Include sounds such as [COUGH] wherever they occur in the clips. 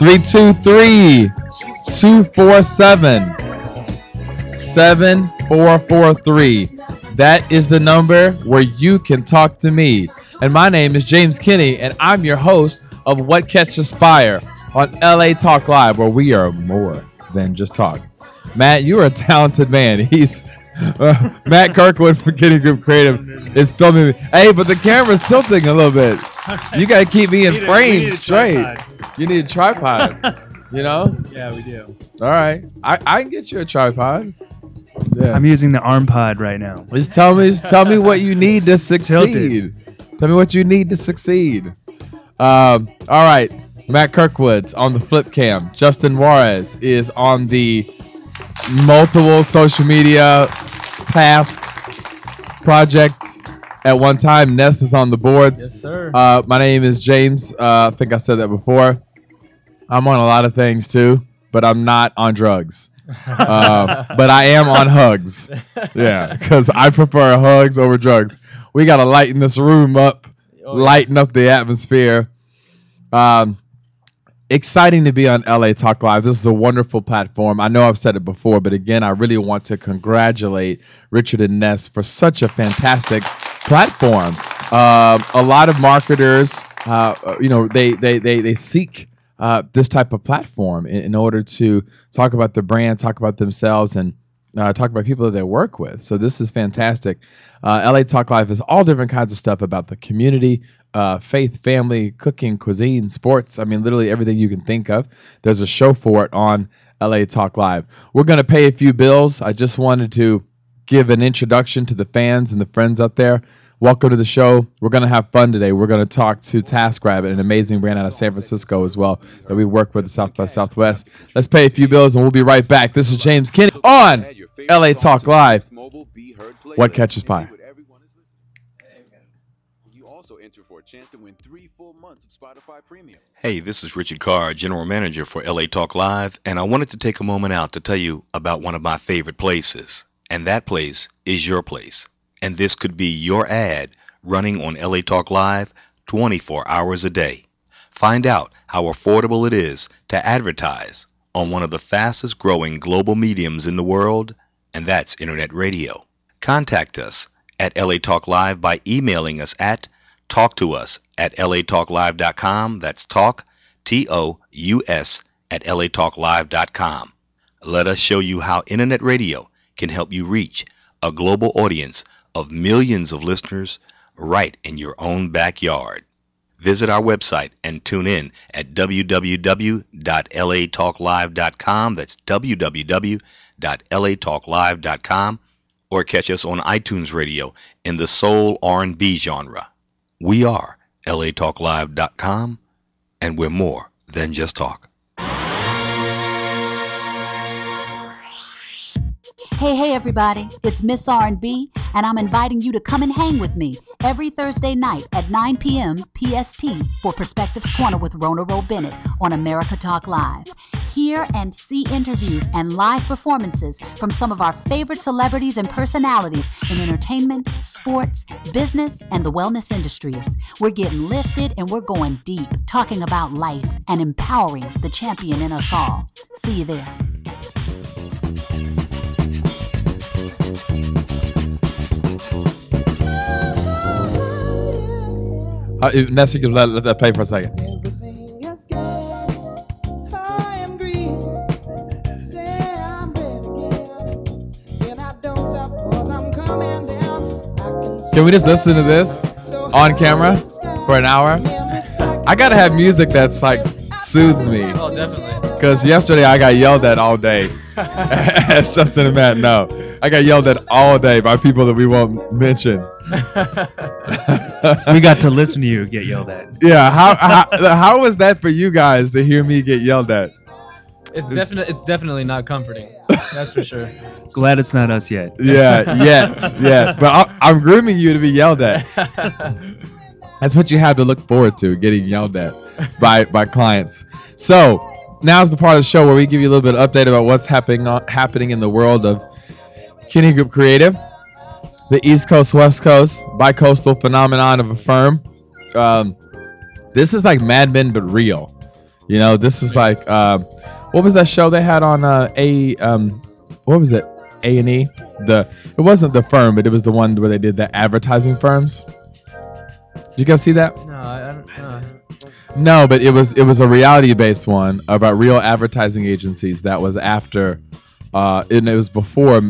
323 247 7443. That is the number where you can talk to me. And my name is James Kinney, and I'm your host of What Catches Fire on LA Talk Live, where we are more than just talk. Matt, you are a talented man. [LAUGHS] He's uh, [LAUGHS] Matt Kirkwood from Kinney Group Creative is filming me. Hey, but the camera's tilting a little bit. You gotta keep me in [LAUGHS] Need frame a straight. tripod. You need a tripod. you know? Yeah, we do. All right. I, I can get you a tripod. Yeah. I'm using the arm pod right now. Just tell me, just tell me what you need to [LAUGHS] succeed. Tilted. Tell me what you need to succeed. Um, all right, Matt Kirkwood's on the flip cam. Justin Juarez is on the multiple social media tasks, projects at one time. Nest is on the boards. Yes, sir. Uh, my name is James. Uh, I think I said that before. I'm on a lot of things too, but I'm not on drugs. [LAUGHS] Uh, but I am on hugs. Yeah, because I prefer hugs over drugs. We got to lighten this room up, Oh, yeah. lighten up the atmosphere. Um, exciting to be on LA Talk Live. This is a wonderful platform. I know I've said it before, but again, I really want to congratulate Richard and Ness for such a fantastic platform. Um, a lot of marketers, uh, you know, they they they they seek uh, this type of platform in, in order to talk about the brand, talk about themselves, and uh, talk about people that they work with. So this is fantastic. Uh, LA Talk Live is all different kinds of stuff about the community, uh, faith, family, cooking, cuisine, sports. I mean, literally everything you can think of. There's a show for it on LA Talk Live. We're going to pay a few bills. I just wanted to give an introduction to the fans and the friends out there. Welcome to the show. We're going to have fun today. We're going to talk to TaskRabbit, an amazing brand out of San Francisco as well that we work with at South by Southwest. Let's pay a few bills and we'll be right back. This is James Kinney on LA Talk Live. What catches fire? You also enter for a chance to win three full months of Spotify Premium. Hey, this is Richard Carr, General Manager for LA Talk Live, and I wanted to take a moment out to tell you about one of my favorite places. And that place is your place. And this could be your ad running on LA Talk Live 24 hours a day. Find out how affordable it is to advertise on one of the fastest growing global mediums in the world, and that's Internet Radio. Contact us at LA Talk Live by emailing us at talk to us at latalklive.com. That's talk, T O U S, at latalklive.com. Let us show you how Internet Radio can help you reach a global audience of millions of listeners right in your own backyard. Visit our website and tune in at www.latalklive.com. That's www.latalklive.com or catch us on iTunes Radio in the soul R&B genre. We are latalklive.com and we're more than just talk. Hey, hey, everybody! It's Miss R&B, and I'm inviting you to come and hang with me every Thursday night at 9 p.m. PST for Perspectives Corner with Rona Rowe Bennett on America Talk Live. Hear and see interviews and live performances from some of our favorite celebrities and personalities in entertainment, sports, business, and the wellness industries. We're getting lifted and we're going deep, talking about life and empowering the champion in us all. See you there. Uh, if- Ness, you can let, let that play for a second. Can we just listen to this on camera for an hour? I gotta have music that's like soothes me. Oh, definitely. Cause yesterday I got yelled at all day. [LAUGHS] As Justin and Matt know, I got yelled at all day by people that we won't mention. [LAUGHS] We got to listen to you get yelled at. Yeah, how, how how was that for you guys to hear me get yelled at? It's definitely it's definitely not comforting. That's for sure. [LAUGHS] Glad it's not us yet. Yeah, yet, [LAUGHS] yet. But I, I'm grooming you to be yelled at. That's what you have to look forward to, getting yelled at by by clients. So now's the part of the show where we give you a little bit of update about what's happening on, happening in the world of Kinney Group Creative. the East Coast West Coast bicoastal phenomenon of a firm. Um, this is like Mad Men but real. You know, this is like um, what was that show they had on uh, a um, what was it A and E? The it wasn't the firm, but it was the one where they did the advertising firms. Did you guys see that? No, I, I don't. Uh, No, but it was it was a reality based one about real advertising agencies that was after, uh, and it was before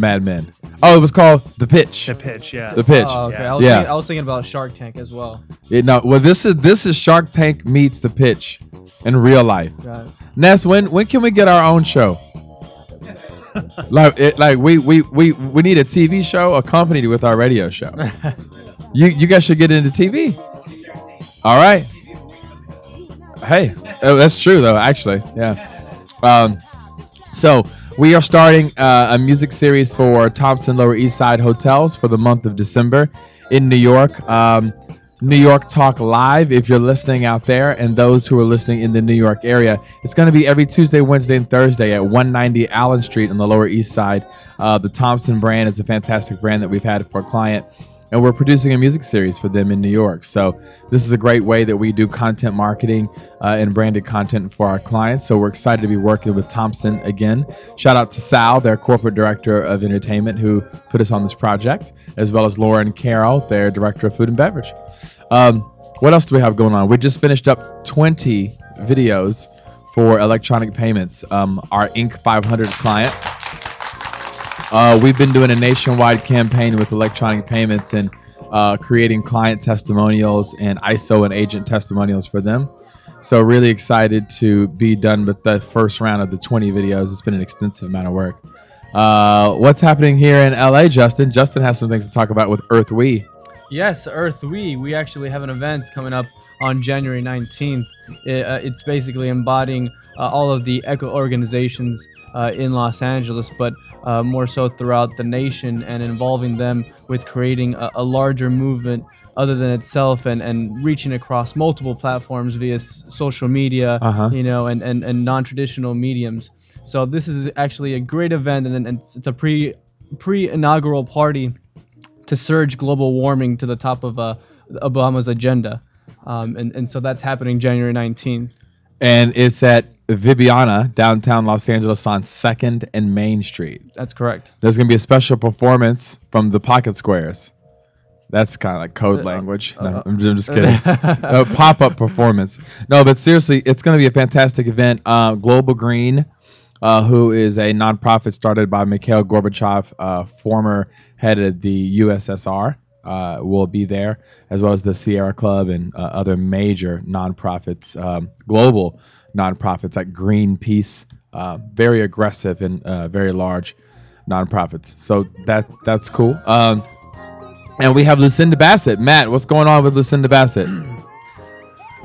Mad Men. Oh, it was called The Pitch. The pitch, yeah. The Pitch. oh, okay. Yeah. I was, Yeah. thinking, I was thinking about Shark Tank as well. It, no, well, this is this is Shark Tank meets The Pitch in real life. Got it. Ness, when when can we get our own show? [LAUGHS] like it, like we, we we we need a TV show accompanied with our radio show. [LAUGHS] you you guys should get into TV. All right. Hey, oh, that's true though. Actually, yeah. Um, so we are starting uh, a music series for Thompson Lower East Side hotels for the month of December in New York. Um, New York Talk Live, if you're listening out there, and those who are listening in the New York area, it's going to be every Tuesday, Wednesday, and Thursday at 190 Allen Street on the Lower East Side. Uh, the Thompson brand is a fantastic brand that we've had for a client, and we're producing a music series for them in New York. So this is a great way that we do content marketing uh, and branded content for our clients. So we're excited to be working with Thompson again. Shout out to Sal, their corporate director of entertainment, who put us on this project, as well as Lauren Carroll, their director of food and beverage. Um, what else do we have going on? We just finished up 20 videos for electronic payments. Um, our Inc. 500 client. Uh, we've been doing a nationwide campaign with electronic payments and uh, creating client testimonials and ISO and agent testimonials for them. So really excited to be done with the first round of the 20 videos. It's been an extensive amount of work. Uh, what's happening here in LA, Justin? Justin has some things to talk about with Earth We. Yes, Earth We. We actually have an event coming up on January 19th. It, uh, it's basically embodying uh, all of the eco organizations uh, in Los Angeles, but uh, more so throughout the nation and involving them with creating a, a larger movement other than itself and, and reaching across multiple platforms via s- social media, Uh-huh. you know, and, and, and non-traditional mediums. So this is actually a great event, and, and it's, a pre pre inaugural party to surge global warming to the top of uh, Obama's agenda. Um, and, and so that's happening January 19th. And it's at Vibiana, downtown Los Angeles, on Second and Main Street. That's correct. There's gonna be a special performance from the Pocket Squares. That's kind of like code Uh, language. uh, No, uh, I'm, I'm just kidding. [LAUGHS] no, pop-up performance. No, but seriously, it's gonna be a fantastic event. Uh, Global Green, uh, who is a nonprofit started by Mikhail Gorbachev, uh, former head of the USSR, uh, will be there, as well as the Sierra Club and uh, other major nonprofits, um, global nonprofits like Greenpeace, uh, very aggressive and uh, very large nonprofits. So that that's cool. Um, and we have Lucinda Bassett. Matt, what's going on with Lucinda Bassett?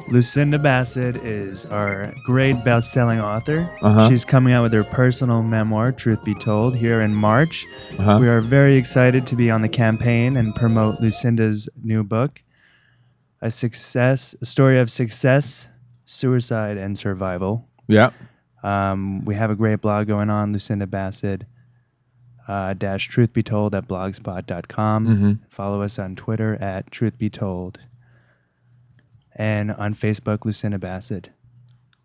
Lucinda Bassett is our great best-selling author. Uh-huh. She's coming out with her personal memoir, Truth Be Told, here in March. Uh-huh. We are very excited to be on the campaign and promote Lucinda's new book, a success, a story of success, suicide, and survival. Yeah. Um, we have a great blog going on, Lucinda Bassett. Uh, dash truth be told at blogspot.com. Mhm. Follow us on Twitter at truth be told. And on Facebook, Lucinda Bassett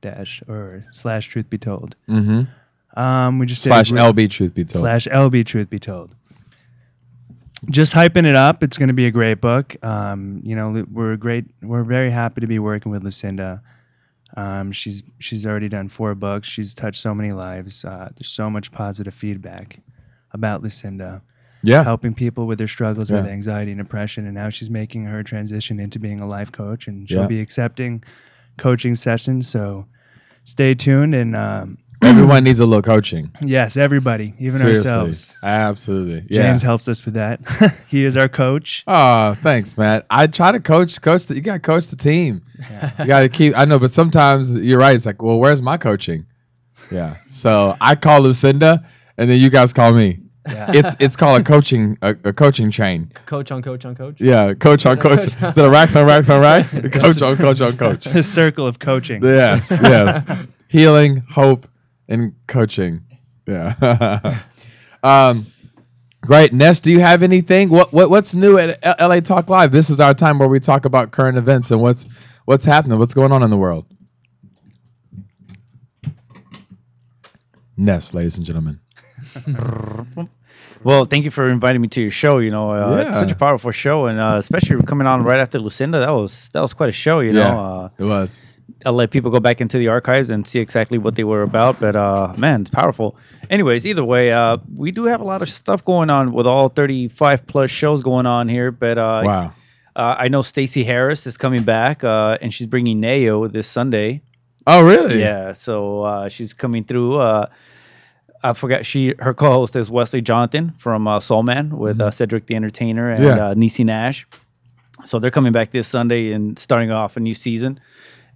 dash or slash truth be told. Mm-hmm. Um, we just Slash great- LB, truth be told. slash LB Truth Be Told. Just hyping it up. It's going to be a great book. Um, you know, we're great. We're very happy to be working with Lucinda. Um, she's she's already done four books. She's touched so many lives. Uh, there's so much positive feedback about Lucinda, yeah. helping people with their struggles with anxiety and depression. And now she's making her transition into being a life coach, and she'll Yeah. be accepting coaching sessions. So stay tuned and. Um, [CLEARS THROAT] Everyone needs a little coaching. Yes, everybody, even Seriously. ourselves. Absolutely. Yeah. James helps us with that. [LAUGHS] he is our coach. Oh, thanks, Matt. I try to coach, coach. The, you got to coach the team. You got to keep. I know, but sometimes you're right. It's like, well, where's my coaching? Yeah. So I call Lucinda, and then you guys call me. Yeah. It's it's called a coaching a, a coaching chain. Coach on coach on coach. Yeah, coach on coach. Instead of racks on racks on racks, [LAUGHS] coach on coach on coach. the circle of coaching. Yes, yes. [LAUGHS] Healing, hope, and coaching. Yeah. [LAUGHS] um, Great, Ness. Do you have anything? What what what's new at L- LA Talk Live? This is our time where we talk about current events and what's what's happening, what's going on in the world. Ness, ladies and gentlemen. [LAUGHS] Well, thank you for inviting me to your show. You know, uh, it's such a powerful show, and uh, especially coming on right after Lucinda, that was that was quite a show. You Yeah. know, uh, It was. I'll let people go back into the archives and see exactly what they were about. But uh, man, it's powerful. Anyways, either way, uh, we do have a lot of stuff going on with all 35 plus shows going on here. But uh, Wow. uh, I know Stacy Harris is coming back, uh, and she's bringing Neo this Sunday. Oh, really? Yeah, so uh, she's coming through. Uh, I forgot she her co-host is Wesley Jonathan from uh, Soul Man with uh, Cedric the Entertainer and Mm-hmm. Yeah. uh, Niecy Nash. So they're coming back this Sunday and starting off a new season.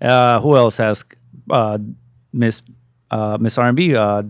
Uh, who else has uh, Miss uh, Miss R&B uh,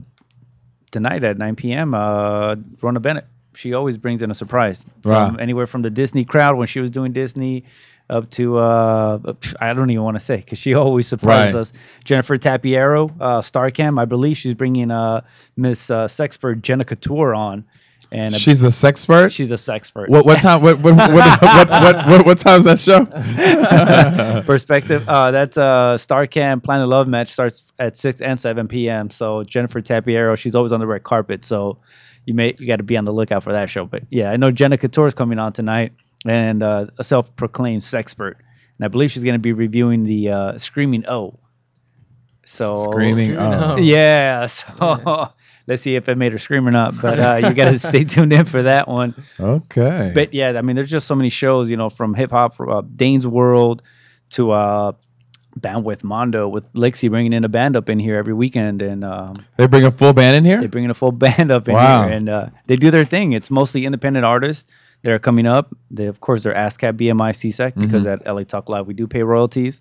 tonight at 9 p.m. Uh, Rona Bennett. She always brings in a surprise. Wow. From anywhere from the Disney crowd when she was doing Disney up to uh, I don't even want to say because she [LAUGHS] always surprises Right. us. Jennifer Tapiero, uh, Starcam, I believe she's bringing uh, Miss uh, Sexpert Jenna Couture on, and uh, She's a sexpert. she's a sexpert. What what time? What what what [LAUGHS] what what, what, what time's that show? [LAUGHS] perspective. Uh, that's uh, Starcam Planet Love match starts at six and seven p.m. So Jennifer Tapiero, she's always on the red carpet. So you may you got to be on the lookout for that show. But yeah, I know Jenna Couture is coming on tonight, and uh, a self-proclaimed sexpert, and I believe she's going to be reviewing the uh, Screaming O. So Screaming. Screaming Oh. O. Yeah. [LAUGHS] So let's see if it made her scream or not. [LAUGHS] But uh, you got to stay tuned in for that one. Okay. But yeah, I mean, there's just so many shows, you know, from hip hop, uh, Dane's World to uh, Bandwidth Mondo with Lexi bringing in a band up in here every weekend, and um, they bring a full band in here. they bring in a full [LAUGHS] band up in Wow. here, and uh, they do their thing. It's mostly independent artists. They're coming up. They, of course, they're ASCAP, BMI, SESAC, because Mm-hmm. at LA Talk Live we do pay royalties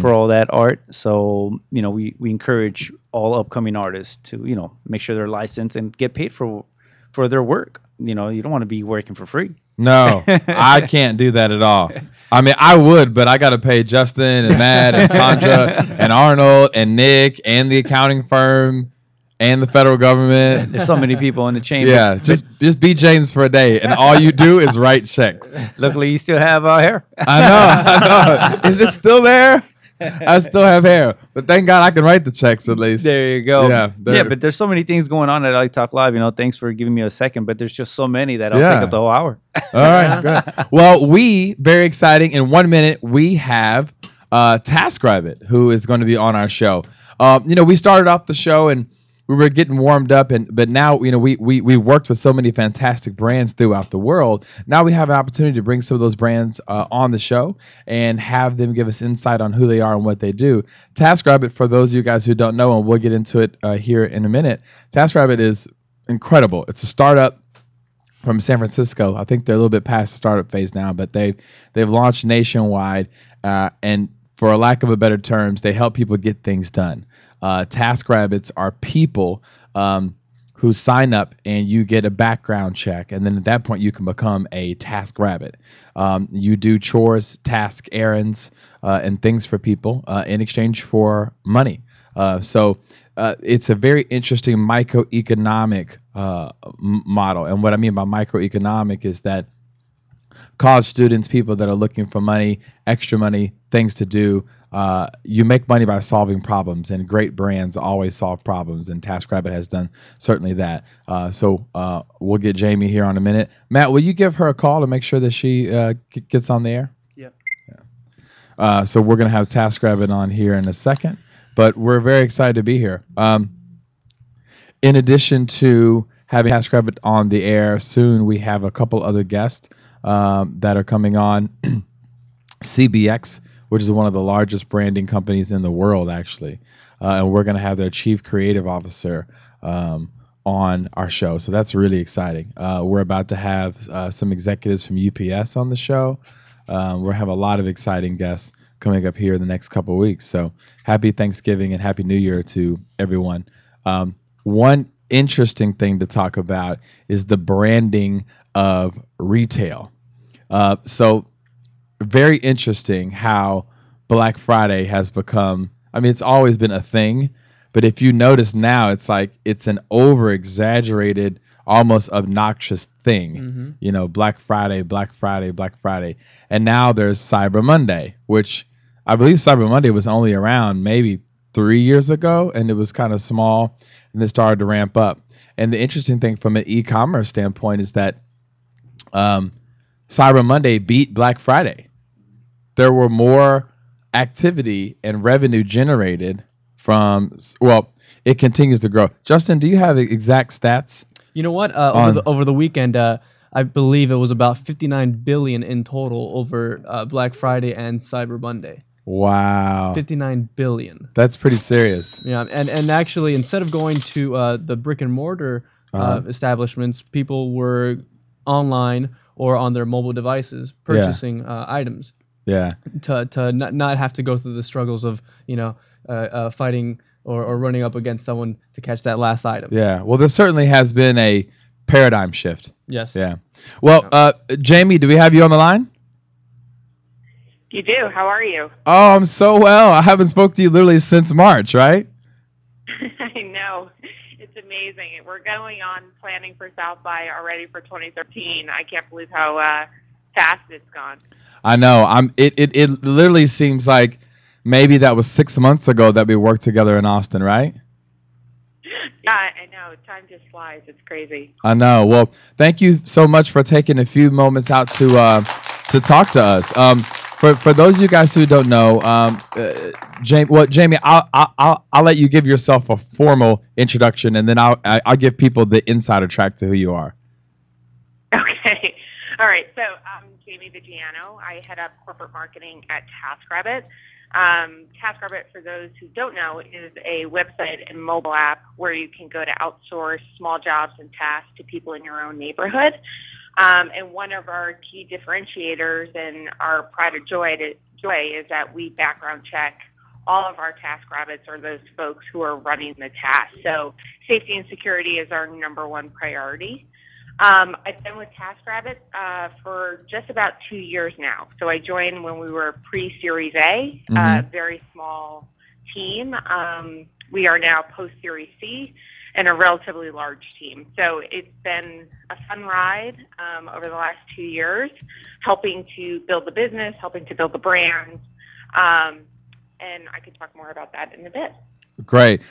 for all that art. So you know, we we encourage all upcoming artists to you know make sure they're licensed and get paid for for their work. You know, you don't want to be working for free. No, [LAUGHS] I can't do that at all. I mean, I would, but I got to pay Justin and Matt and Sandra [LAUGHS] and Arnold and Nick and the accounting firm and the federal government. [LAUGHS] There's so many people in the chamber. Yeah, just just be James for a day, and all you do is write checks. [LAUGHS] Luckily, you still have uh, hair. [LAUGHS] I know, I know. Is it still there? I still have hair, but thank God I can write the checks at least. There you go. Yeah, yeah, but there's so many things going on at LA Talk Live. You know, thanks for giving me a second, but there's just so many that I'll Yeah. take up the whole hour. All right, good. Well, we very exciting. In one minute, we have uh, TaskRabbit, who is going to be on our show. Um, you know, we started off the show and we were getting warmed up, and but now you know we we we worked with so many fantastic brands throughout the world. Now we have an opportunity to bring some of those brands uh, on the show and have them give us insight on who they are and what they do. TaskRabbit, for those of you guys who don't know, and we'll get into it uh, here in a minute. TaskRabbit is incredible. It's a startup from San Francisco. I think they're a little bit past the startup phase now, but they they've launched nationwide, uh, and for a lack of a better terms, they help people get things done. Uh, TaskRabbits are people um, who sign up and you get a background check, and then at that point you can become a TaskRabbit. Um, you do chores, task errands, uh, and things for people uh, in exchange for money. Uh, so uh, it's a very interesting microeconomic uh, model. And what I mean by microeconomic is that college students, people that are looking for money, extra money, things to do, uh, you make money by solving problems. And great brands always solve problems. And TaskRabbit has done certainly that. Uh, so uh, we'll get Jamie here on a minute. Matt, will you give her a call to make sure that she uh, g- gets on the air? Yep. Uh, so we're going to have TaskRabbit on here in a second, but we're very excited to be here. Um, in addition to having TaskRabbit on the air soon, we have a couple other guests um, that are coming on. [CLEARS THROAT] CBX, which is one of the largest branding companies in the world, actually, uh, and we're going to have their chief creative officer um, on our show. So that's really exciting. Uh, we're about to have uh, some executives from UPS on the show. Um, we'll have a lot of exciting guests coming up here in the next couple weeks. So happy Thanksgiving and happy New Year to everyone. Um, one interesting thing to talk about is the branding of retail. Uh, so very interesting how Black Friday has become. I mean, it's always been a thing, but if you notice now, it's like it's an over exaggerated almost obnoxious thing. Mhm. You know, Black Friday, Black Friday, Black Friday, and now there's Cyber Monday, which I believe Cyber Monday was only around maybe three years ago, and it was kind of small, and it started to ramp up. And the interesting thing from an e-commerce standpoint is that um, Cyber Monday beat Black Friday. There were more activity and revenue generated from well, it continues to grow. Justin, do you have exact stats? You know what? Uh, over the over the weekend, uh, I believe it was about 59 billion in total over uh, Black Friday and Cyber Monday. Wow, 59 billion. that's pretty serious. Yeah, and and actually, instead of going to uh, the brick and mortar uh, Uh-huh. establishments, people were online or on their mobile devices purchasing uh, items Yeah, to to not, not have to go through the struggles of you know uh, uh, fighting or, or running up against someone to catch that last item. yeah. Well, there certainly has been a paradigm shift. Yes. Yeah. Well, uh, Jamie, do we have you on the line? You do. How are you? Oh, I'm so well. I haven't spoke to you literally since March, right? I know. It's amazing. We're going on planning for South by already for 2013. I can't believe how uh, fast it's gone. I know. I'm. It, it. It literally seems like maybe that was six months ago that we worked together in Austin, right? [LAUGHS] Yeah, I know. Time just flies. It's crazy. I know. Well, thank you so much for taking a few moments out to uh, to talk to us. Um, for for those of you guys who don't know, um, uh, Jamie, well, Jamie, I'll, I'll I'll let you give yourself a formal introduction, and then I'll I'll give people the insider track to who you are. Okay. [LAUGHS] All right. So I'm Jamie Viggiano. I head up corporate marketing at TaskRabbit. Um, TaskRabbit, for those who don't know, is a website and mobile app where you can go to outsource small jobs and tasks to people in your own neighborhood. Um, and one of our key differentiators and our pride of joy, to, joy is that we background check all of our task rabbits or those folks who are running the task. So safety and security is our number one priority. Um, I've been with TaskRabbit uh, for just about two years now. So I joined when we were pre-Series A, uh, Mhm. very small team. Um, we are now post-Series C and a relatively large team. So it's been a fun ride um, over the last two years, helping to build the business, helping to build the brand. Um, and I could talk more about that in a bit. Great.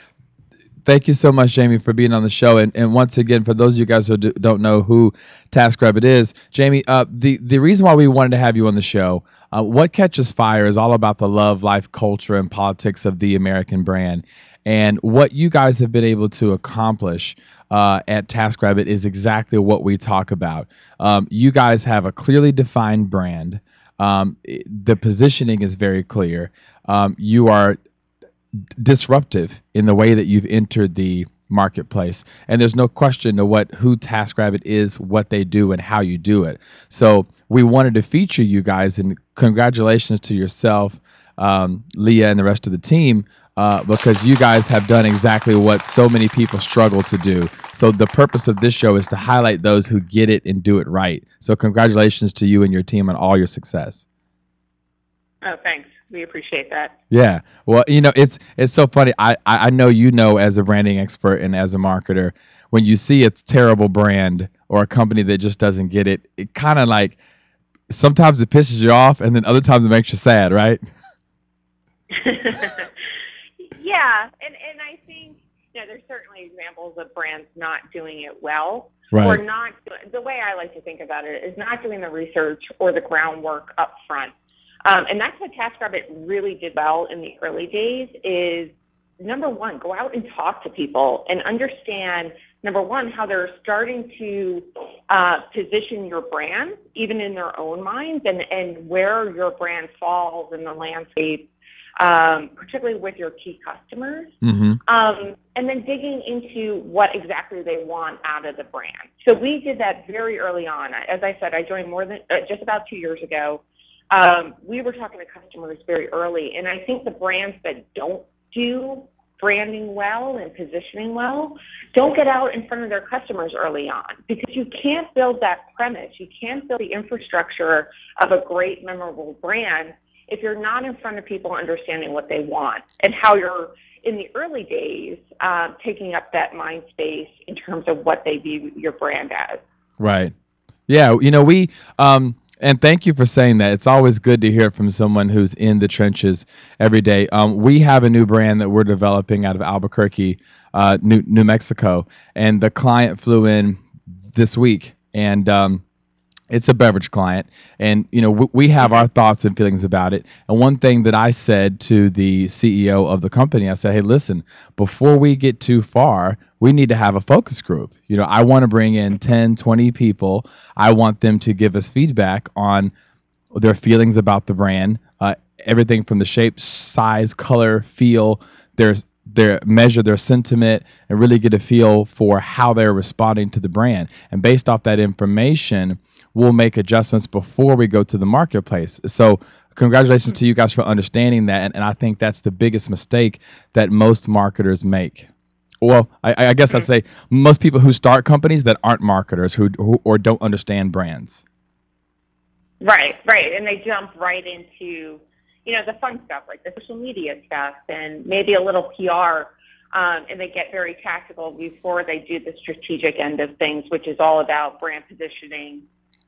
Thank you so much, Jamie, for being on the show. And, and once again, for those of you guys who do, don't know who TaskRabbit is, Jamie, uh, the, the reason why we wanted to have you on the show, uh, What Catches Fire is all about the love, life, culture, and politics of the American brand. And what you guys have been able to accomplish uh, at TaskRabbit is exactly what we talk about. Um, you guys have a clearly defined brand. Um, the positioning is very clear. Um, you are disruptive in the way that you've entered the marketplace and there's no question to what who taskrabbit is what they do and how you do it so we wanted to feature you guys and congratulations to yourself um, leah and the rest of the team uh, because you guys have done exactly what so many people struggle to do so the purpose of this show is to highlight those who get it and do it right so congratulations to you and your team on all your success Oh, thanks. We appreciate that. Yeah. Well, you know, it's it's so funny. I, I I know you know as a branding expert and as a marketer, when you see a terrible brand or a company that just doesn't get it, it kind of like sometimes it pisses you off and then other times it makes you sad, right? [LAUGHS] yeah, and and I think you know there's certainly examples of brands not doing it well or Right. not. The way I like to think about it is not doing the research or the groundwork up front, um, and that's what TaskRabbit really did well in the early days. Is number one, go out and talk to people and understand number one how they're starting to uh, position your brand even in their own minds and and where your brand falls in the landscape um, particularly with your key customers, Mm-hmm. um, and then digging into what exactly they want out of the brand. So we did that very early on. As I said, I joined more than uh, just about two years ago. Um, we were talking to customers very early, and I think the brands that don't do branding well and positioning well don't get out in front of their customers early on because you can't build that premise. You can't build the infrastructure of a great, memorable brand if you're not in front of people understanding what they want and how you're in the early days um, taking up that mind space in terms of what they view your brand as. Right. Yeah. You know, we, um, and thank you for saying that. It's always good to hear from someone who's in the trenches every day. Um, we have a new brand that we're developing out of Albuquerque, uh, New, New Mexico, and the client flew in this week, and um, it's a beverage client, and you know we, we have our thoughts and feelings about it. And one thing that I said to the CEO of the company, I said, "Hey, listen, before we get too far, we need to have a focus group. You know, I want to bring in 10, 20 people. I want them to give us feedback on their feelings about the brand, uh, everything from the shape, size, color, feel. There's their measure their sentiment and really get a feel for how they're responding to the brand. And based off that information, we'll make adjustments before we go to the marketplace. So congratulations to you guys for understanding that. And, and I think that's the biggest mistake that most marketers make. Well, I, I guess I'd say most people who start companies that aren't marketers who, who or don't understand brands. Right, right. And they jump right into you know, the fun stuff like the social media stuff and maybe a little PR. Um, and they get very tactical before they do the strategic end of things, which is all about brand positioning,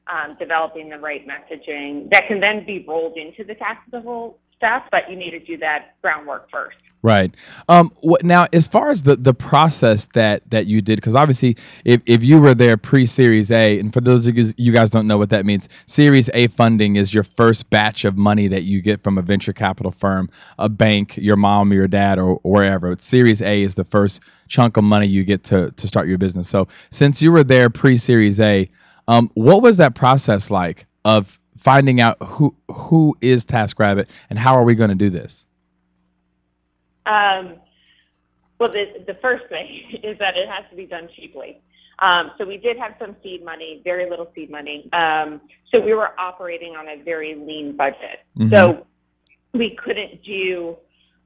um, developing the right messaging that can then be rolled into the tactical stuff, but you need to do that groundwork first. Right. Um, what, now, as far as the, the process that, that you did, because obviously, if, if you were there pre Series A, and for those of you, you guys don't know what that means, Series A funding is your first batch of money that you get from a venture capital firm, a bank, your mom your dad, or, or wherever. Series A is the first chunk of money you get to, to start your business. So, since you were there pre Series A, um, what was that process like of finding out who who is TaskRabbit and how are we going to do this? Um, well, the, the first thing [LAUGHS] is that it has to be done cheaply. Um, so we did have some seed money, very little seed money. Um, so we were operating on a very lean budget. Mm-hmm. So we couldn't do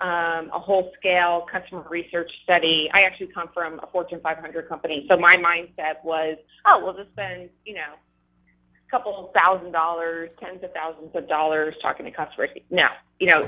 um, a whole scale customer research study. I actually come from a Fortune 500 company. So my mindset was, oh, we'll just spend, you know, a couple thousand dollars, tens of thousands of dollars talking to customers. No, you know,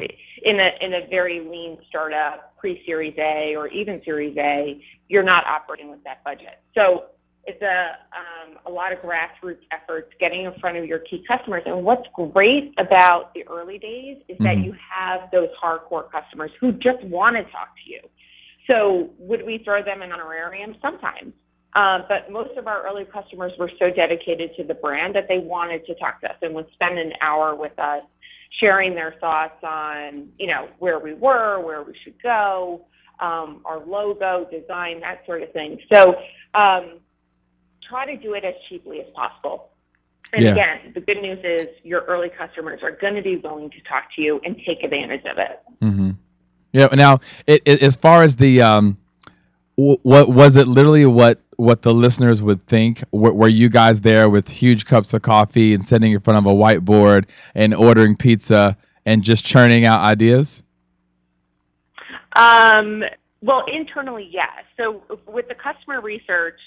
in a in a very lean startup, pre-Series A or even Series A, you're not operating with that budget. So it's a um, a lot of grassroots efforts getting in front of your key customers. And what's great about the early days is mm-hmm. that you have those hardcore customers who just want to talk to you. So would we throw them in an honorarium? Sometimes. Um, but most of our early customers were so dedicated to the brand that they wanted to talk to us and would spend an hour with us sharing their thoughts on, you know, where we were, where we should go, um, our logo, design, that sort of thing. So um, try to do it as cheaply as possible. And yeah. again, the good news is your early customers are going to be willing to talk to you and take advantage of it. Mm-hmm. Yeah. Now, it, it, as far as the um, what was it literally what what the listeners would think were, were, you guys there with huge cups of coffee and sitting in front of a whiteboard and ordering pizza and just churning out ideas um, well internally yes so with the customer research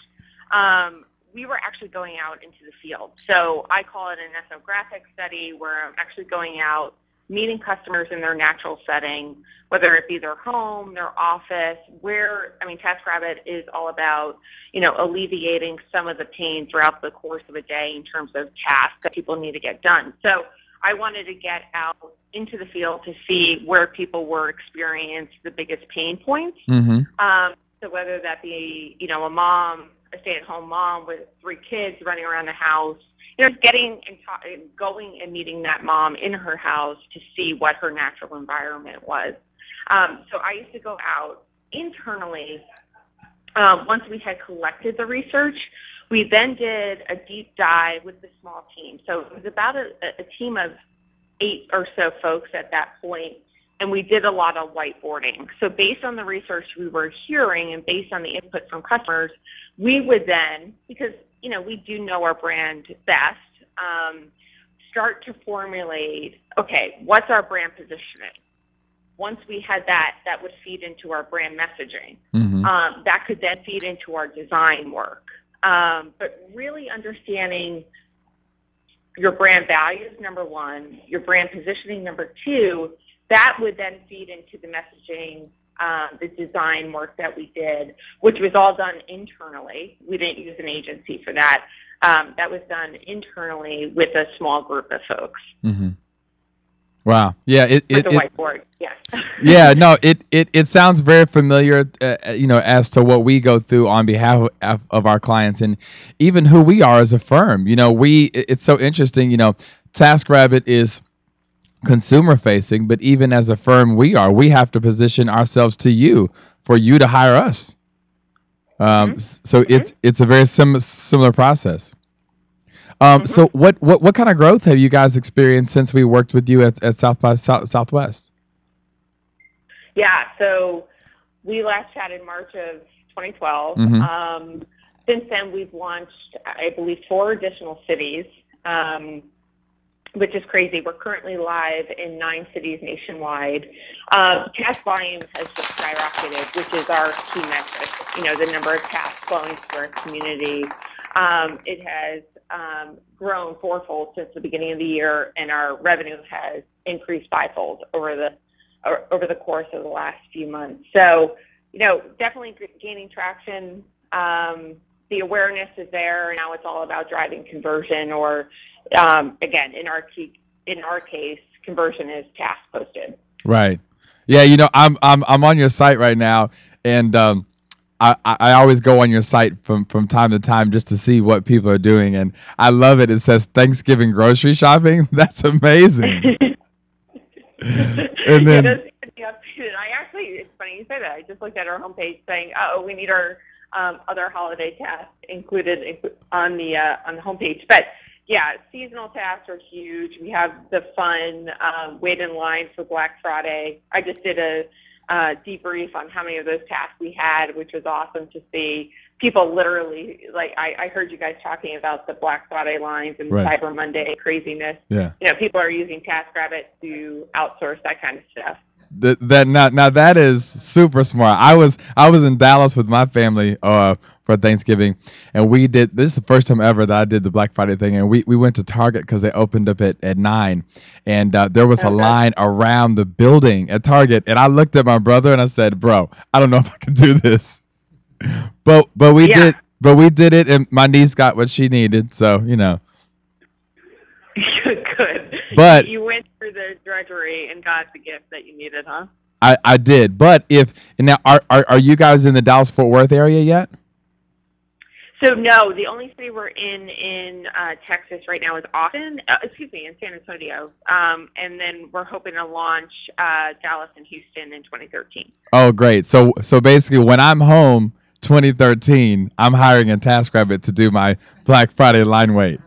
um, we were actually going out into the field so i call it an ethnographic study where i'm actually going out meeting customers in their natural setting, whether it be their home, their office, where, I mean, TaskRabbit is all about, you know, alleviating some of the pain throughout the course of a day in terms of tasks that people need to get done. So I wanted to get out into the field to see where people were experiencing the biggest pain points. Mm-hmm. Um, so whether that be, you know, a mom, a stay-at-home mom with three kids running around the house, you know, getting and ta- going and meeting that mom in her house to see what her natural environment was. Um, so I used to go out internally. Um, once we had collected the research, we then did a deep dive with the small team. So it was about a, a team of eight or so folks at that point, and we did a lot of whiteboarding. So based on the research we were hearing and based on the input from customers, we would then, because you know, we do know our brand best, um, start to formulate, okay, what's our brand positioning? Once we had that, that would feed into our brand messaging. Mm-hmm. Um, that could then feed into our design work. Um, but really understanding your brand values, number one, your brand positioning, number two, that would then feed into the messaging, um, the design work that we did, which was all done internally. We didn't use an agency for that. Um, that was done internally with a small group of folks. hmm Wow. Yeah. It. With it, the it whiteboard, yes. [LAUGHS] yeah. No. [LAUGHS] It, it. It sounds very familiar. Uh, uh, you know, as to what we go through on behalf of, of our clients, and even who we are as a firm. You know, we. it- It's so interesting. You know, TaskRabbit is consumer facing, but even as a firm, we are. We have to position ourselves to you for you to hire us. Um, Mhm. s- So it's it's a very sim- similar process. Um, Mhm. So what, what what kind of growth have you guys experienced since we worked with you at, at South by South, Southwest? Yeah, so we last chatted March of 2012. Mhm. Um, since then, we've launched, I believe, four additional cities, um, which is crazy. We're currently live in nine cities nationwide. Um, task volume has just skyrocketed, which is our key metric. You know, the number of tasks flowing through our community. Um, it has um, grown fourfold since the beginning of the year, and our revenue has increased fivefold over the over the course of the last few months. So, you know, definitely gaining traction. Um, the awareness is there. Now it's all about driving conversion, or um, again, in our key, in our case, conversion is task posted. Right. Yeah. You know, I'm I'm I'm on your site right now, and um, I, I always go on your site from from time to time just to see what people are doing, and I love it. It says Thanksgiving grocery shopping. [LAUGHS] That's amazing. [LAUGHS] And then- yeah, those need to be updated. I actually, it's funny you say that. I just looked at our homepage saying, "Oh, we need our um, other holiday tasks included on the uh, on the homepage." But yeah, seasonal tasks are huge. We have the fun um, wait in line for Black Friday. I just did a uh, debrief on how many of those tasks we had, which was awesome to see. People literally, like I, I heard you guys talking about the Black Friday lines and Right. Cyber Monday craziness yeah. you know, people are using TaskRabbit to outsource that kind of stuff. That that now now that is super smart. I was I was in Dallas with my family uh for Thanksgiving, and we did this is the first time ever that I did the Black Friday thing, and we, we went to Target because they opened up at, at nine, and uh, there was a line around the building at Target, and I looked at my brother and I said, "Bro, I don't know if I can do this," but but we Yeah. did but we did it, and my niece got what she needed, so you know. [LAUGHS] Good. But- you went through the drudgery and got the gift that you needed, huh? I, I did, but if now are, are are you guys in the Dallas Fort Worth area yet? So no, the only city we're in in uh, Texas right now is Austin. Uh, excuse me, in San Antonio. Um, and then we're hoping to launch uh, Dallas and Houston in 2013. Oh, great. So so basically, when I'm home, 2013, I'm hiring a TaskRabbit to do my Black Friday line wait.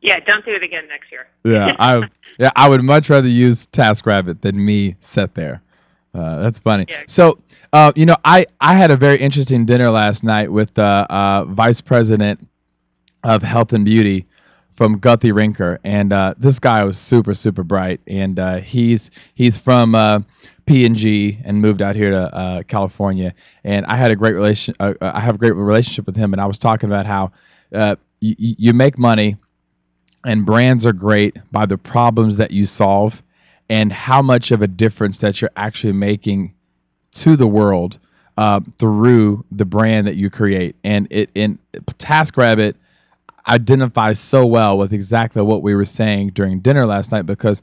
Yeah, don't do it again next year. Yeah, I yeah I would much rather use TaskRabbit than me sit there. Uh, that's funny. Yeah. So uh, you know, I I had a very interesting dinner last night with uh, uh, Vice President of Health and Beauty from Guthy-Renker, and uh, this guy was super super bright, and uh, he's he's from uh, P&G and moved out here to California, and I had a great relation. I have a great relationship with him, and I was talking about how y- you make money, and brands are great by the problems that you solve, and how much of a difference that you're actually making to the world uh, through the brand that you create, and it in TaskRabbit identifies so well with exactly what we were saying during dinner last night because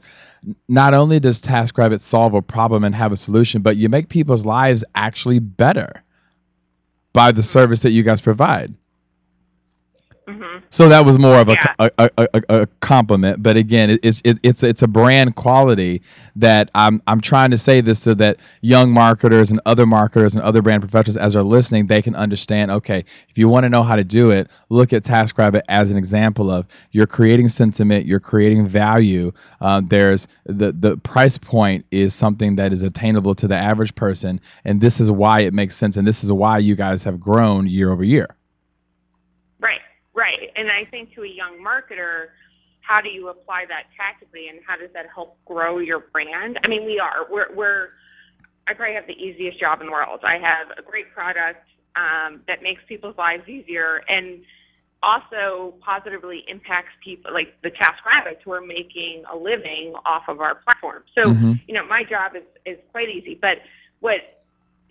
not only does TaskRabbit solve a problem and have a solution, but you make people's lives actually better by the service that you guys provide. Hmm So that was more of a, Yeah. a, a, a, a compliment, but again, it, it's it, it's it's a brand quality that I'm I'm trying to say this so that young marketers and other marketers and other brand professionals, as they're listening, they can understand. Okay, if you want to know how to do it, look at TaskRabbit as an example of you're creating sentiment, you're creating value. Uh, there's the the price point is something that is attainable to the average person, and this is why it makes sense, and this is why you guys have grown year over year. Right. And I think to a young marketer, how do you apply that tactically and how does that help grow your brand? I mean, we are. We're, we're I probably have the easiest job in the world. I have a great product um, that makes people's lives easier. And also positively impacts people like the TaskRabbits who are making a living off of our platform. So, Mhm. you know, my job is, is quite easy. But what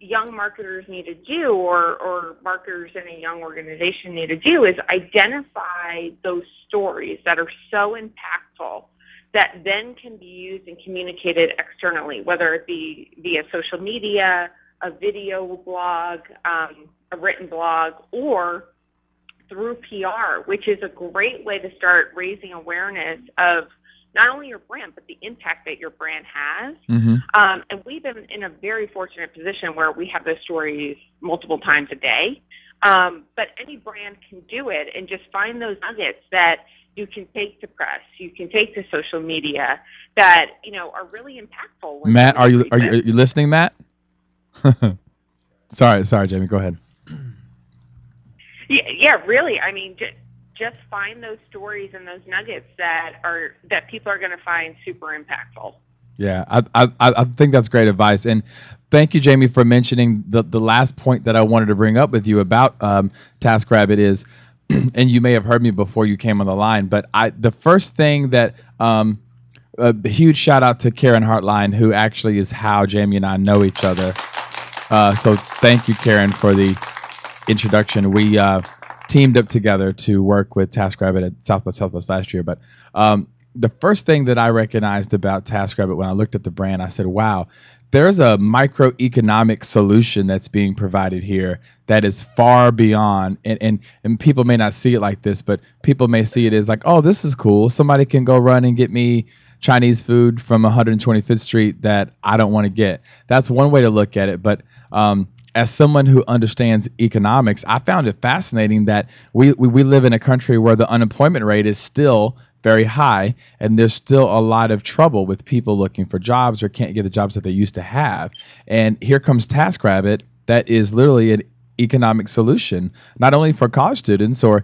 young marketers need to do or, or marketers in a young organization need to do is identify those stories that are so impactful that then can be used and communicated externally, whether it be via social media, a video blog, um, a written blog, or through PR, which is a great way to start raising awareness of not only your brand, but the impact that your brand has. Mhm. Um, and we've been in a very fortunate position where we have those stories multiple times a day. Um, but any brand can do it and just find those nuggets that you can take to press, you can take to social media that you know are really impactful. Matt, are you are you, are you listening, Matt? [LAUGHS] sorry, sorry, Jamie. Go ahead. Yeah, yeah, really. I mean, just find those stories and those nuggets that are that people are going to find super impactful. Yeah, I, I I think that's great advice, and thank you, Jamie, for mentioning the the last point that I wanted to bring up with you about um, TaskRabbit is, [CLEARS THROAT] and you may have heard me before you came on the line, but I the first thing that um, a huge shout out to Karen Hartline, who actually is how Jamie and I know each other. Uh, so thank you, Karen, for the introduction. We uh, teamed up together to work with TaskRabbit at South by Southwest last year. But um, the first thing that I recognized about TaskRabbit when I looked at the brand, I said, wow, there's a microeconomic solution that's being provided here that is far beyond and, and and people may not see it like this but people may see it as like oh this is cool somebody can go run and get me chinese food from 125th street that i don't want to get that's one way to look at it but um, as someone who understands economics i found it fascinating that we, we, we live in a country where the unemployment rate is still very high and there's still a lot of trouble with people looking for jobs or can't get the jobs that they used to have. And here comes taskrabbit that is literally an economic solution not only for college students or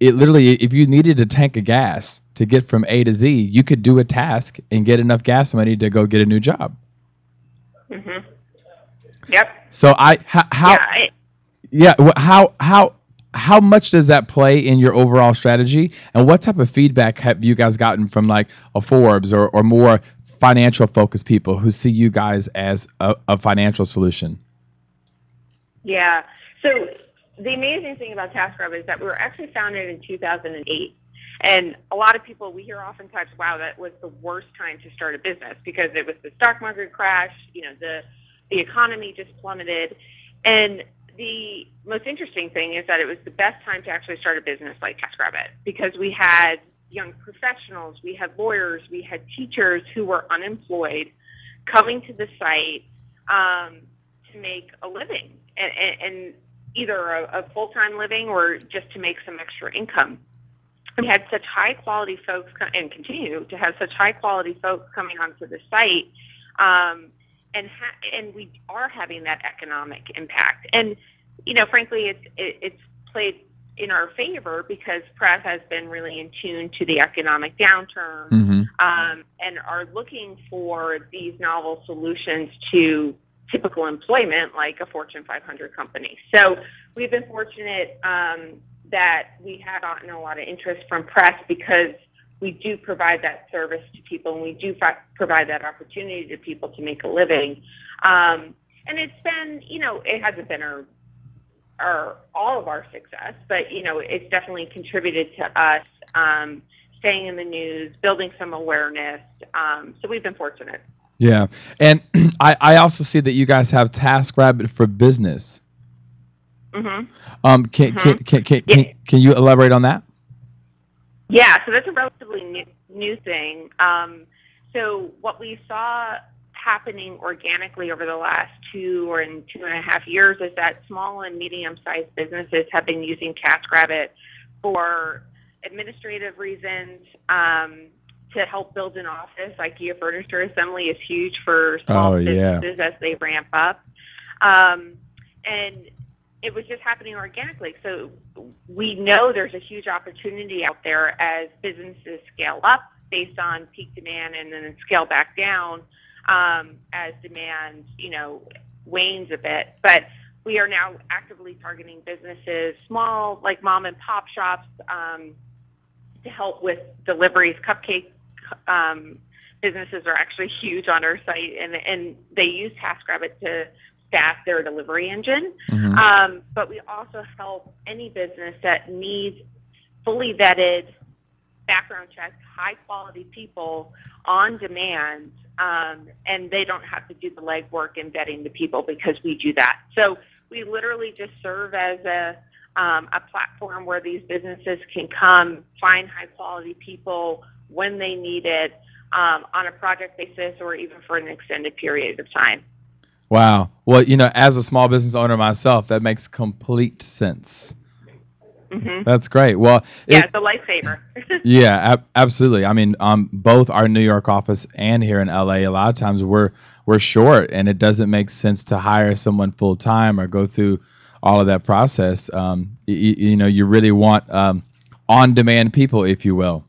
it literally if you needed a tank of gas to get from a to z you could do a task and get enough gas money to go get a new job. Hmm Yep. so i how, how yeah. I, yeah how how how much does that play in your overall strategy and what type of feedback have you guys gotten from like a forbes or, or more financial focused people who see you guys as a, a financial solution Yeah. So the amazing thing about TaskRabbit is that we were actually founded in 2008. And a lot of people, we hear oftentimes, wow, that was the worst time to start a business because it was the stock market crash, you know, the, the economy just plummeted. And the most interesting thing is that it was the best time to actually start a business like TaskRabbit because we had young professionals, we had lawyers, we had teachers who were unemployed coming to the site um, to make a living and, and, and either a, a full-time living or just to make some extra income. We had such high quality folks co- and continue to have such high quality folks coming onto the site, um, and ha- and we are having that economic impact. And you know, frankly, it's it, it's played in our favor because press has been really in tune to the economic downturn mm-hmm. um, and are looking for these novel solutions to typical employment like a Fortune 500 company. So we've been fortunate um, that we have gotten a lot of interest from press because we do provide that service to people and we do fi- provide that opportunity to people to make a living. Um, and it's been, you know, it hasn't been our our all of our success, but you know, it's definitely contributed to us um, staying in the news, building some awareness. Um, so we've been fortunate. Yeah, and [CLEARS THROAT] I, I also see that you guys have TaskRabbit for Business. hmm Um, can, can, Mhm. can, can, Yeah. can, can you elaborate on that? Yeah, so that's a relatively new, new thing. Um, so what we saw happening organically over the last two or in two and a half years is that small and medium-sized businesses have been using TaskRabbit for administrative reasons. Um, to help build an office, IKEA Furniture Assembly is huge for small Oh, yeah. businesses as they ramp up. Um, and it was just happening organically. So we know there's a huge opportunity out there as businesses scale up based on peak demand and then scale back down um, as demand, you know, wanes a bit. But we are now actively targeting businesses, small like mom and pop shops, um, to help with deliveries. Cupcake um, businesses are actually [LAUGHS] huge on our site, and and they use TaskRabbit to staff their delivery engine. Mhm. Um, but we also help any business that needs fully vetted, background checked, high quality people on demand, um, and they don't have to do the legwork in vetting the people because we do that. So we literally just serve as a um, a platform where these businesses can come find high quality people when they need it um, on a project basis or even for an extended period of time. Wow. Well, you know, as a small business owner myself, that makes complete sense. hmm That's great. Well, Yeah, it- it's a lifesaver. [LAUGHS] yeah, ab- absolutely. I mean, um, both our New York office and here in LA, a lot of times we're we're short, and it doesn't make sense to hire someone full time or go through all of that process. Um, y- you know, you really want um, on demand people, if you will.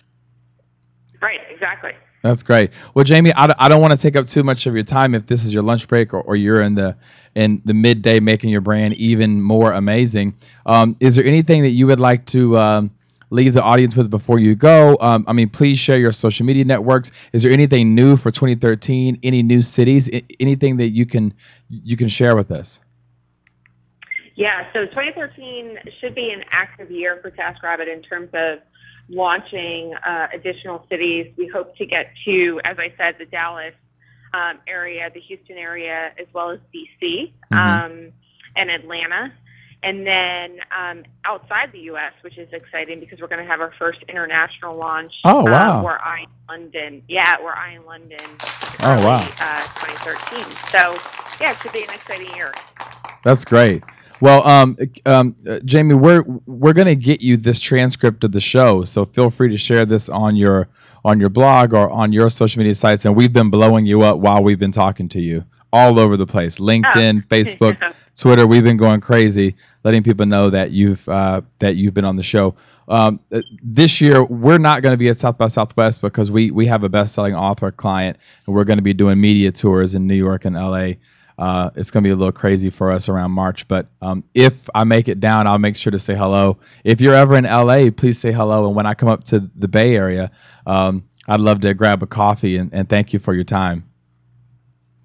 right, exactly. That's great. Well, Jamie, I, I don't want to take up too much of your time if this is your lunch break or, or you're in the in the midday making your brand even more amazing. Um, is there anything that you would like to um, leave the audience with before you go? Um, I mean, please share your social media networks. Is there anything new for 2013? Any new cities? I- anything that you can you can share with us? Yeah, so 2013 should be an active year for TaskRabbit in terms of launching uh, additional cities. We hope to get to, as I said, the Dallas um, area, the Houston area, as well as DC Mhm. um, and Atlanta. And then um, outside the U.S., which is exciting because we're going to have our first international launch. Oh, wow. Um, we're I in London. Yeah, we're I in London. Oh, early, wow. Uh, 2013. So yeah, it should be an exciting year. That's great. Well, um, um, uh, Jamie, we're we're gonna get you this transcript of the show, so feel free to share this on your on your blog or on your social media sites. And we've been blowing you up while we've been talking to you all over the place: LinkedIn, [LAUGHS] Facebook, Twitter. We've been going crazy, letting people know that you've uh, that you've been on the show. Um, uh, this year, we're not going to be at South by Southwest because we we have a best-selling author client, and we're going to be doing media tours in New York and LA. Uh, it's going to be a little crazy for us around March, but um, if I make it down, I'll make sure to say hello. If you're ever in LA, please say hello. And when I come up to the Bay Area, um, I'd love to grab a coffee and, and thank you for your time.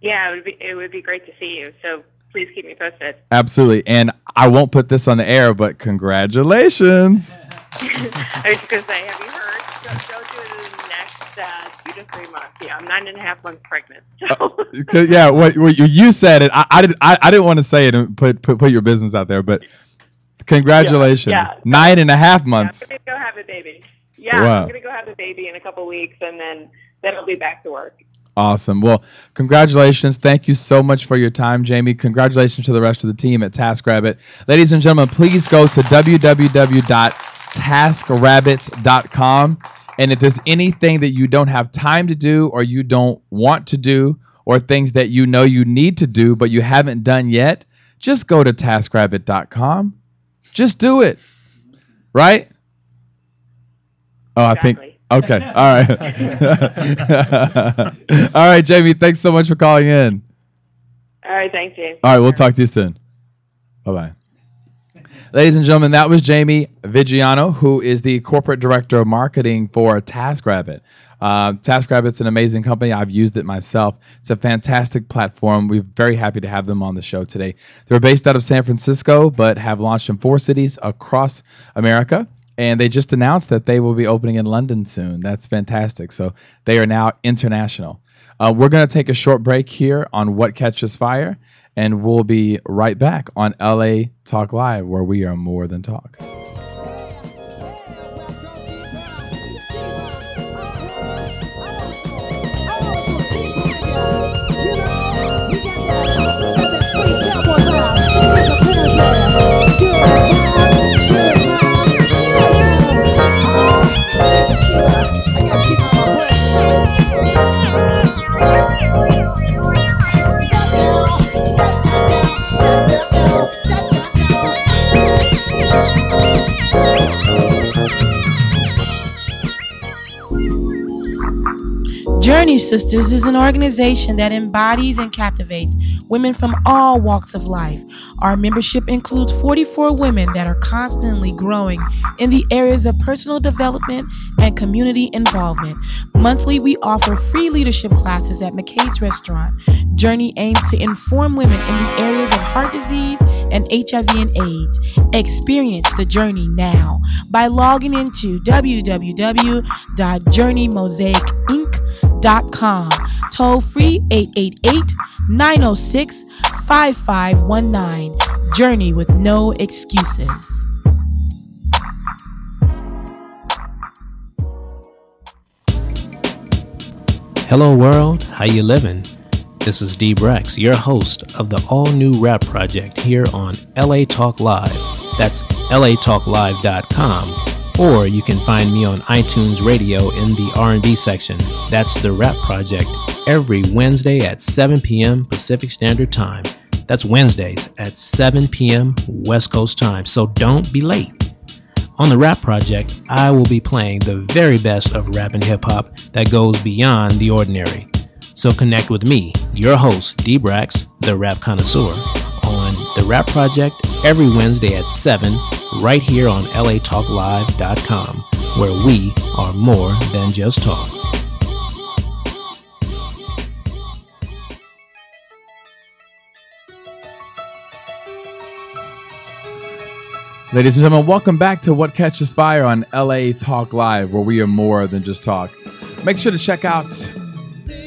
Yeah, it would be it would be great to see you. So please keep me posted. Absolutely. And I won't put this on the air, but congratulations. [LAUGHS] I was just gonna say, have you heard? Don't, don't do it in the next uh, two to three months. Yeah, I'm nine and a half months pregnant. [LAUGHS] Uh, so 'Cause, yeah, what, what you, you said it. I, I didn't. I, I didn't want to say it and put, put put your business out there, but congratulations. Yeah, yeah. Nine and a half yeah, months. I'm gonna go have a baby. Yeah, Wow. I'm gonna go have a baby in a couple weeks, and then then I'll be back to work. Awesome. Well, congratulations. Thank you so much for your time, Jamie. Congratulations to the rest of the team at TaskRabbit. Ladies and gentlemen, please go to www.taskrabbit.com. And if there's anything that you don't have time to do or you don't want to do or things that you know you need to do but you haven't done yet, just go to taskrabbit.com. Just do it. Right? Oh, I think [LAUGHS] Okay. All right. [LAUGHS] All right, Jamie. Thanks so much for calling in. All right, thanks, James. All right, we'll talk to you soon. Bye bye. Ladies and gentlemen, that was Jamie Viggiano, who is the corporate director of marketing for TaskRabbit. Uh, TaskRabbit's an amazing company. I've used it myself. It's a fantastic platform. We're very happy to have them on the show today. They're based out of San Francisco, but have launched in four cities across America. And they just announced that they will be opening in London soon. That's fantastic. So they are now international. Uh, we're going to take a short break here on What Catches Fire, and we'll be right back on LA Talk Live, where we are more than talk. Sisters is an organization that embodies and captivates women from all walks of life. Our membership includes 44 women that are constantly growing in the areas of personal development and community involvement. Monthly, we offer free leadership classes at McKay's Restaurant. Journey aims to inform women in the areas of heart disease and HIV and AIDS. Experience the journey now by logging into www.journeymosaicinc.com. Toll free 888 906 5519. Journey with no excuses. Hello world, how you living? This is D Brex, your host of the all-new rap project here on LA Talk Live. That's latalklive.com or you can find me on iTunes Radio in the R&B section. That's the rap project every Wednesday at 7 p.m. Pacific Standard Time. That's Wednesdays at 7 p.m. West Coast time. So don't be late. On the Rap Project, I will be playing the very best of rap and hip hop that goes beyond the ordinary. So connect with me, your host, D Brax, the rap connoisseur, on the Rap Project every Wednesday at 7 right here on latalklive.com, where we are more than just talk. Ladies and gentlemen, welcome back to What Catches Fire on LA Talk Live, where we are more than just talk. Make sure to check out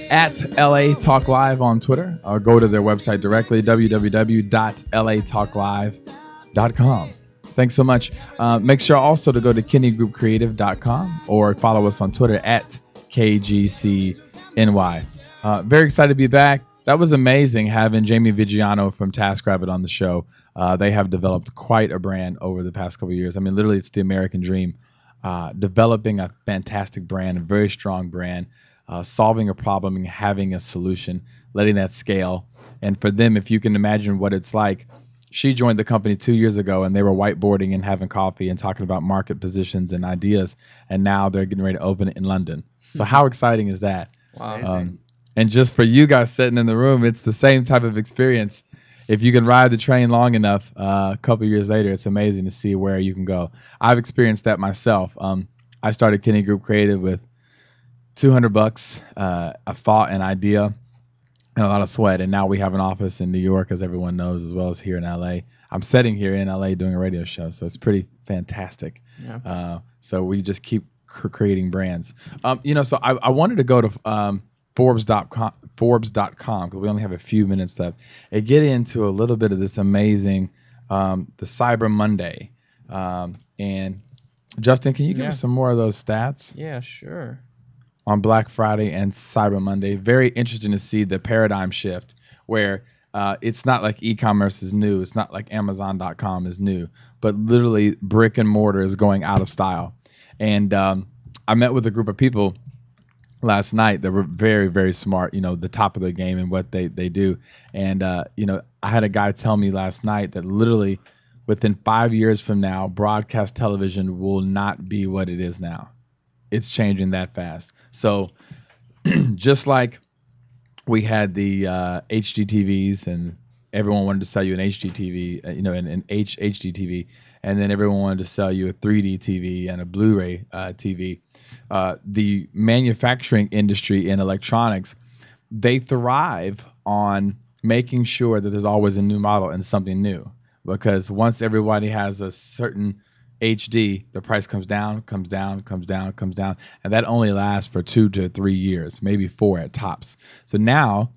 at LA Talk Live on Twitter or go to their website directly, www.latalklive.com. Thanks so much. Uh, make sure also to go to kennygroupcreative.com or follow us on Twitter at KGCNY. Uh, very excited to be back. That was amazing having Jamie Viggiano from TaskRabbit on the show. Uh, they have developed quite a brand over the past couple years. I mean, literally, it's the American dream. Uh, developing a fantastic brand, a very strong brand, uh, solving a problem and having a solution, letting that scale. And for them, if you can imagine what it's like, she joined the company two years ago and they were whiteboarding and having coffee and talking about market positions and ideas. And now they're getting ready to open it in London. So, how exciting is that? Wow. Um, and just for you guys sitting in the room, it's the same type of experience. If you can ride the train long enough, uh, a couple years later, it's amazing to see where you can go. I've experienced that myself. Um, I started Kenny Group Creative with 200 bucks, uh, a thought, an idea, and a lot of sweat. And now we have an office in New York, as everyone knows, as well as here in LA. I'm sitting here in LA doing a radio show, so it's pretty fantastic. Yeah. Uh, so we just keep cr- creating brands. Um, you know, so I, I wanted to go to um, Forbes.com, Forbes.com because we only have a few minutes left, and get into a little bit of this amazing, um, the Cyber Monday. Um, and Justin, can you give Yeah. us some more of those stats Yeah, sure. On Black Friday and Cyber Monday? Very interesting to see the paradigm shift where uh, it's not like e-commerce is new, it's not like Amazon.com is new, but literally brick and mortar is going out of style. And um, I met with a group of people last night that were very very smart you know the top of the game and what they they do and uh you know i had a guy tell me last night that literally within five years from now broadcast television will not be what it is now it's changing that fast so [CLEARS THROAT] just like we had the uh, HDTVs and everyone wanted to sell you an HDTV, uh, you know, an, an H HDTV, and then everyone wanted to sell you a 3D TV and a Blu-ray uh, TV. Uh, the manufacturing industry in electronics, they thrive on making sure that there's always a new model and something new, because once everybody has a certain HD, the price comes down, comes down, comes down, comes down, and that only lasts for two to three years, maybe four at tops. So now,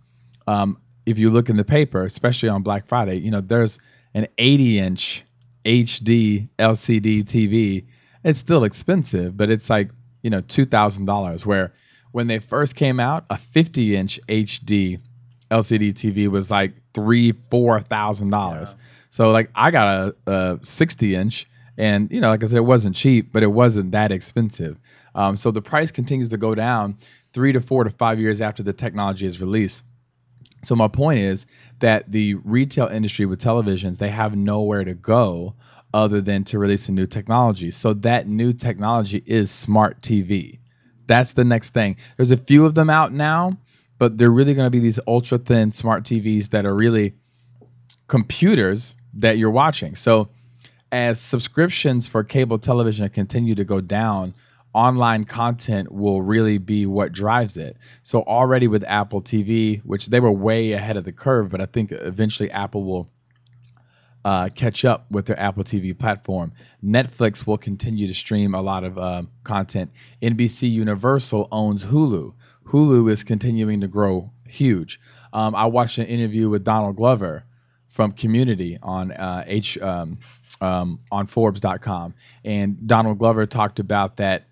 um, if you look in the paper, especially on Black Friday, you know there's an 80-inch HD LCD TV. It's still expensive, but it's like you know two thousand dollars. Where when they first came out, a 50-inch HD LCD TV was like three, four thousand dollars. So like I got a, a 60 inch, and you know, like I said, it wasn't cheap, but it wasn't that expensive. Um, so the price continues to go down three to four to five years after the technology is released. So my point is that the retail industry with televisions, they have nowhere to go other than to release a new technology. So that new technology is smart TV. That's the next thing. There's a few of them out now, but they're really going to be these ultra thin smart TVs that are really computers that you're watching. So as subscriptions for cable television continue to go down, online content will really be what drives it. So already with Apple TV, which they were way ahead of the curve, but I think eventually Apple will uh, catch up with their Apple TV platform. Netflix will continue to stream a lot of uh, content. NBC Universal owns Hulu. Hulu is continuing to grow huge. Um, I watched an interview with Donald Glover from Community on uh, H um, um, on Forbes.com, and Donald Glover talked about that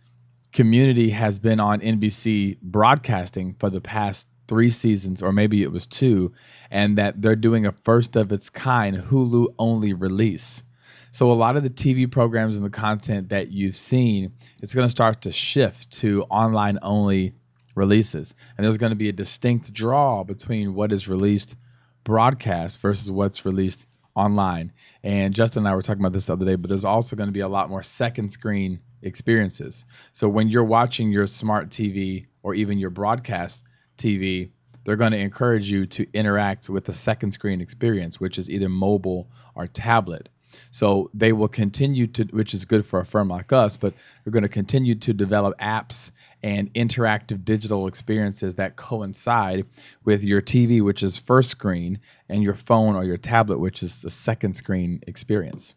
Community has been on NBC broadcasting for the past three seasons, or maybe it was two, and that they're doing a first of its kind Hulu only release. So a lot of the TV programs and the content that you've seen, it's going to start to shift to online only releases, and there's going to be a distinct draw between what is released broadcast versus what's released online. And Justin and I were talking about this the other day, but there's also going to be a lot more second screen experiences. So when you're watching your smart TV or even your broadcast TV, they're going to encourage you to interact with the second screen experience, which is either mobile or tablet. So they will continue to, which is good for a firm like us, but they're going to continue to develop apps and interactive digital experiences that coincide with your TV, which is first screen, and your phone or your tablet, which is the second screen experience.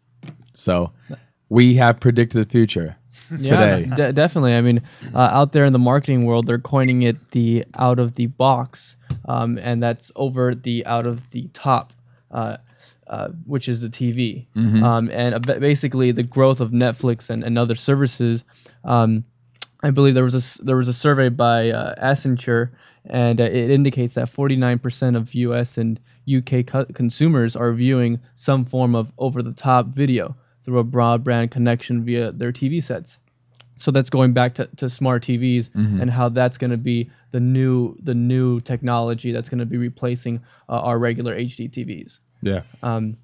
So we have predicted the future [LAUGHS] Yeah, today. de- definitely. I mean, uh, out there in the marketing world, they're coining it the out of the box, um, and that's over the out of the top, uh, uh, which is the TV. Mhm. Um, and basically, the growth of Netflix and, and other services. Um, I believe there was a there was a survey by uh, Accenture, and uh, it indicates that 49% of U.S. and UK co- consumers are viewing some form of over-the-top video through a broadband connection via their TV sets. So that's going back to, to smart TVs Mhm. and how that's going to be the new the new technology that's going to be replacing uh, our regular HD TVs. Yeah. Um,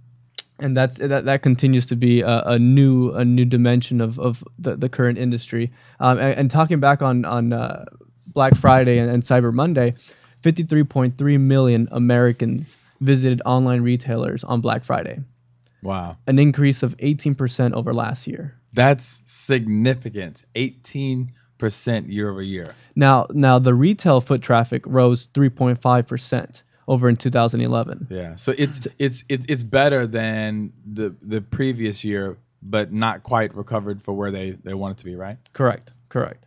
and that's that, that continues to be a, a new a new dimension of, of the, the current industry. Um, and, and talking back on on uh, Black Friday and, and Cyber Monday, 53.3 million Americans visited online retailers on Black Friday, Wow. an increase of 18% over last year. That's significant. 18% year over year. Now now the retail foot traffic rose 3.5% over in 2011. Yeah. So it's it's it's it's better than the the previous year, but not quite recovered for where they they want it to be, right? Correct, correct.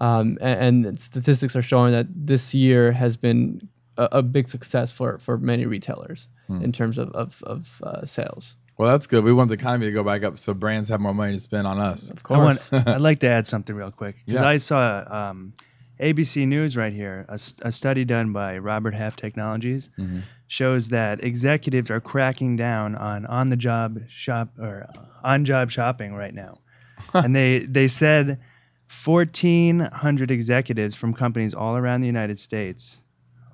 Um, and, and statistics are showing that this year has been a, a big success for, for many retailers Hmm. in terms of of, of uh, sales. Well, that's good. We want the economy to go back up so brands have more money to spend on us. Of I want, course. I'd like to add something real quick because [LAUGHS] Yeah. I saw um, ABC News right here. A study done by Robert Half Technologies Mhm. shows that executives are cracking down on on-the-job shop or on-job shopping right now, and they they said 1,400 executives from companies all around the United States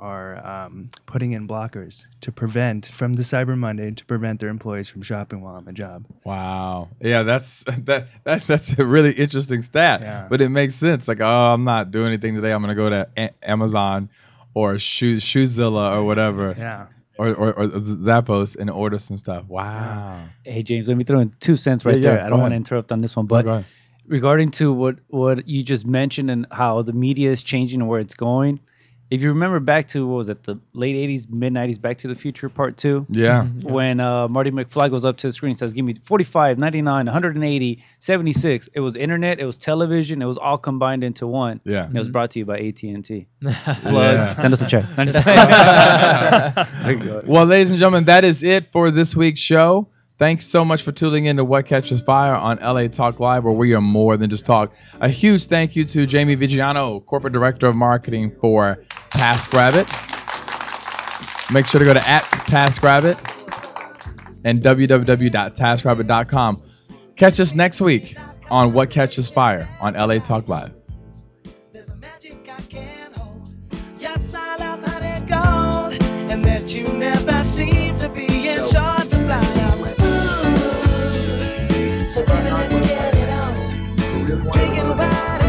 are um, putting in blockers to prevent from the Cyber Monday to prevent their employees from shopping while on the job. Wow. Yeah, that's [LAUGHS] that, that that's a really interesting stat. Yeah. But it makes sense. Like, oh, I'm not doing anything today. I'm gonna go to a- Amazon or Shoe Shoezilla or whatever. Yeah. Or, or, or Zappos and order some stuff. Wow. Hey James, let me throw in two cents right Yeah, yeah, there. I don't want to interrupt on this one, but go regarding to what what you just mentioned and how the media is changing and where it's going, if you remember back to what was it, the late '80s, mid '90s, Back to the Future Part Two, Yeah. when uh, Marty McFly goes up to the screen and says, "Give me 45, 99, 180, 76." It was internet, it was television, it was all combined into one. Yeah. And it was brought to you by AT&T. [LAUGHS] Plug. Yeah. Send us a check. [LAUGHS] [LAUGHS] Well, ladies and gentlemen, that is it for this week's show. Thanks so much for tuning in to What Catches Fire on LA Talk Live, where we are more than just talk. A huge thank you to Jamie Viggiano, Corporate Director of Marketing for TaskRabbit. Make sure to go to at TaskRabbit and www.taskrabbit.com. Catch us next week on What Catches Fire on LA Talk Live. You never seem to be so baby, let's get it on. And killing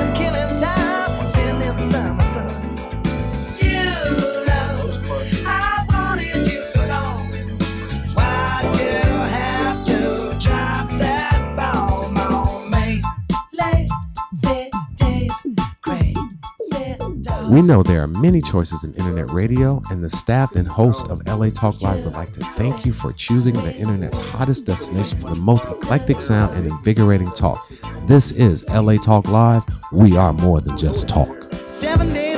We know there are many choices in internet radio, and the staff and host of LA Talk Live would like to thank you for choosing the internet's hottest destination for the most eclectic sound and invigorating talk. This is LA Talk Live. We are more than just talk. Seven days